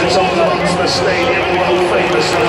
It's on the Stadium, world famous.